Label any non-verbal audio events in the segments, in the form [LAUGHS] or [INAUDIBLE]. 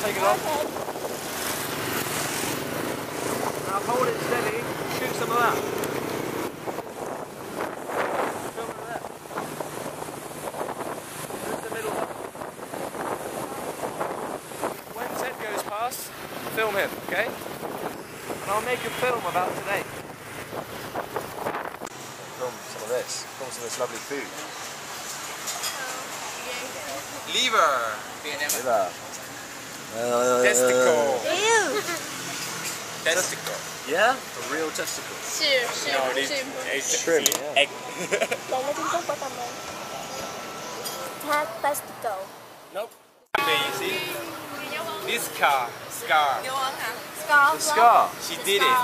take it off. Now hold it steady, shoot some of that. Film it there. Move the middle up. When Ted goes past, film him, okay? And I'll make a film about today. Film some of this. Film some of this lovely food. Oh, Liver. Liver. Testicle. Ew. Testicle. Yeah? A real testicle. Shrimp, shrimp, shrimp. It's Shrimp, yeah. egg. Đây là Trung Quốc có tầm này. Tag testicle. Nope. Okay, you see? This car, scar. You're welcome. Scar. Scar. She did it.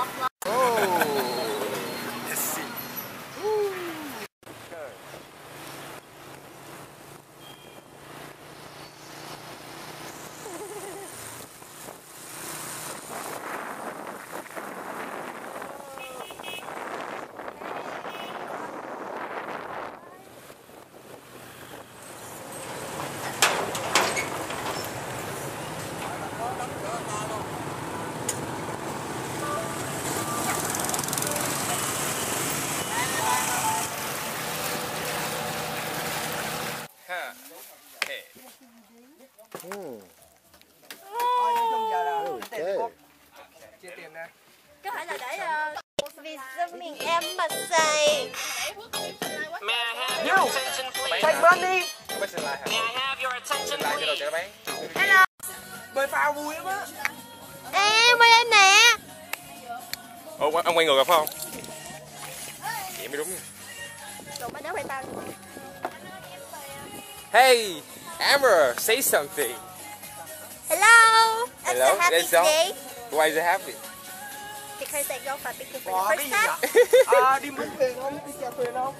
Có thể là để vì dân miền em mà xài. May I money. May I have your attention please? Bơi phao vui lắm á. Ê, mày lên nè. Ông quay người rồi phải không? Vậy mới đúng. Tụi nó quay tao. Hey! Amber, say something. Hello. I'm Hello, so happy let's go. today Why is it happy? because I go for picking for Ủa, the first gì time. vậy? À, đi mướn thuyền không? Đi chèo thuyền không?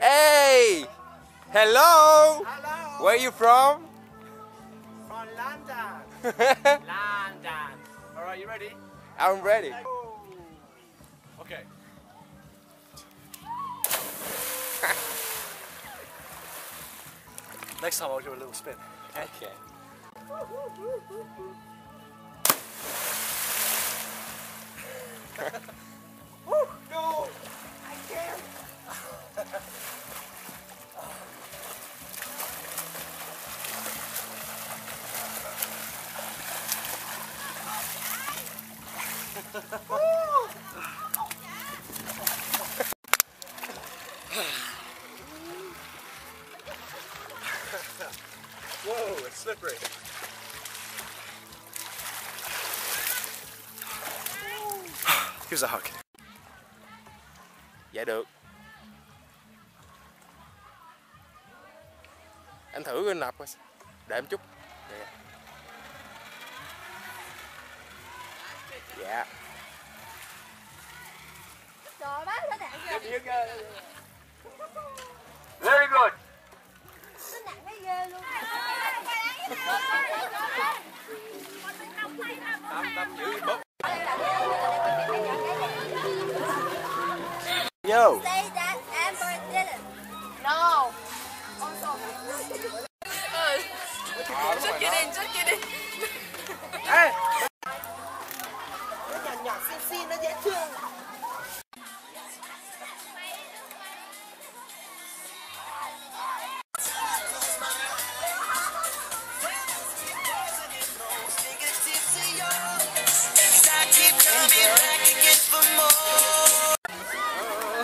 Hey, hello. Hello. Where are you from? From London. [LAUGHS] London. All right, you ready? I'm ready. Okay. [LAUGHS] Next time I'll do a little spin. Okay. No, [LAUGHS] Whoa, it's slippery. Here's a hug. Dạ được. Anh thử cái nạp coi. Để em chút. Dạ. Yeah. Trời bác nó nặng. Very good. Nó nặng thấy ghê luôn. Tâm tâm giữ bóp. Yo.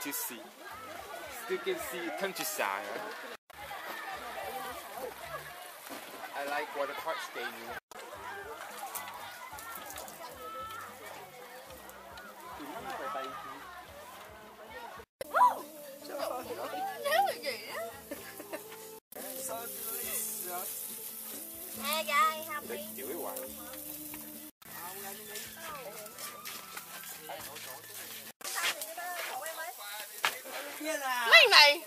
still see. Still can see countryside. I like water park stadium. Mấy này